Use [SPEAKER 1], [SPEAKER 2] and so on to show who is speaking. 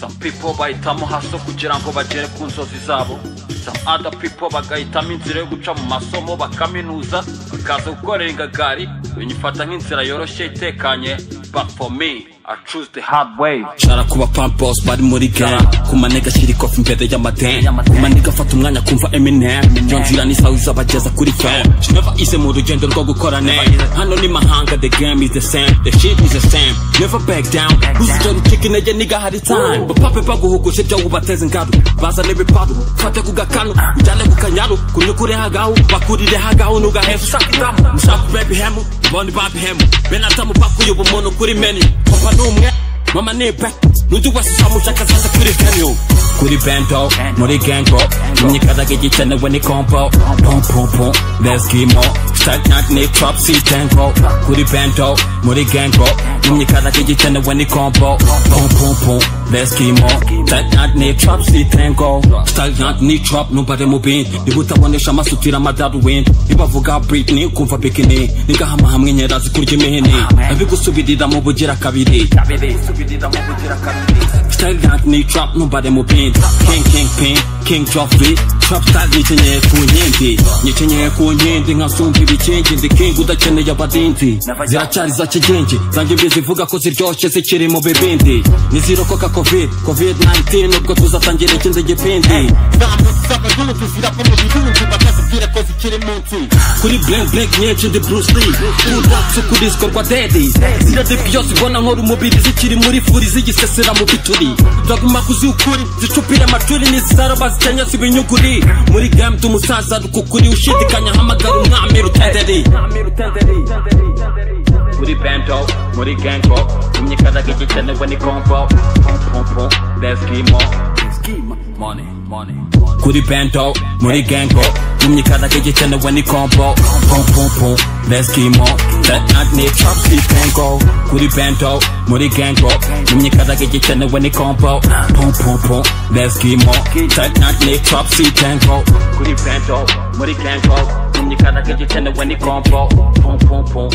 [SPEAKER 1] some people bahitamo haso kugira ngo bagere ku nzozi zabo some other people bagahitamo inzira yo guca mu masomo bakaminuza bakaza gukorera ingagari binyifata nk'inzira yoroshye itekanye but for me I choose the hard way.
[SPEAKER 2] Shara kuba pampos bari muri gang kumanega shiri kofi imbere y'amadeni kumanega afata umwanya kumva eminem. Iyo nzira ni sawa izabageza kuri fam never ise mu rugendo rwo gukora name. Hano ni mahanga the game is the same. The shit is the same. Never back down. Uzijya rucika intege niga hari time. Bapape baguhuguje ibyo wubateze ingaro bazane ibiparu fate ku gakanu ujyane ku kanyaru kunyukure hagahu bakurire hagahu nugaheza ushaka indamu mushaka baby hemu. Boni babi hemu. Benatamu pakuye ubumuntu kuri menu. Papa ni umwe mama ni pe n'undi wese uzamushaka azaza kuri venue kuri bento muri gango imyikadaga igikenewe ni kompo pom pom pom. Let's give more stagnant ni trap si tango kuri bento muri gango imyikadaga igikenewe ni kompo pom pom pom. Let's give more stagnant ni trap si tango stagnant ni trap nobody mu bindi nibutabonesha amasutira amadarubindi nibavuga britney ukumva bikini. Nigahama hamwe nkera zikurya imihini. Abigusubirira mu bugira kabiri Stagnant ni trap nobody mu bindi king king pin king joffrey trap style nikenyeye ku nkindi nikenyeye ku nkindi nkasumba ibikingi ndi king udakeneye abadindi ziracyari za kigingi zanjye mbi zivuga ko ziryoshye zikiri mu bibindi nizirokoka covid covid 19 ubwo tuzatangira ikindi gipindi kuri blank blank nyinshi ndi bruce lee. Kudatse kuri zikorwa dedi ziradipi yose ubona nkora umubiri zikiri muri furi zigisesera mu bituri ndaguma kuzi ukuri zicupira amacuri n'izisaro bazikenya si muri game tumusaza rukukuri ushidikanya hamagara umwami rutenderi. Kuri bento muri gango imyikadaga igikenewe ni kompo pom let's give more money money kuri bento muri gango imyikadaga igikenewe ni kompo pom pom pom need trap sleep tango kuri bento muri gango imyikadaga igikenewe ni kompo pom pom pom need trap sleep tango kuri bento muri gango imyikadaga igikenewe ni kompo pom pom pom